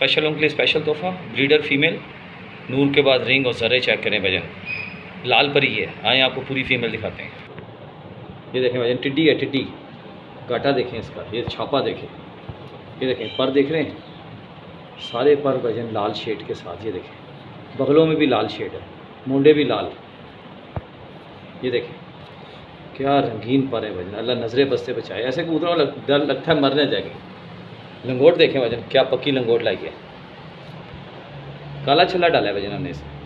Special उनके लिए special तोहफा ब्रीडर फीमेल नूर के बाद रिंग और जरे चेक करें भजन। लाल परी है आए आपको पूरी फीमेल दिखाते हैं। ये देखें भजन टिड्डी है टिड्डी। काटा देखें इसका ये छापा देखें। ये देखें पर देख रहे हैं? सारे पर भजन लाल शेड के साथ ये देखें। बगलों में भी लाल शेड है मुंडे भी लाल। ये देखें क्या रंगीन पर है भजन अल्लाह नजरे बस्ते बचाए। ऐसे लग, डर लगता है मरने जाएँगे। लंगोट देखें भजन क्या पक्की लंगोट लाई है। काला छल्ला डाला है भजन हमने इसे।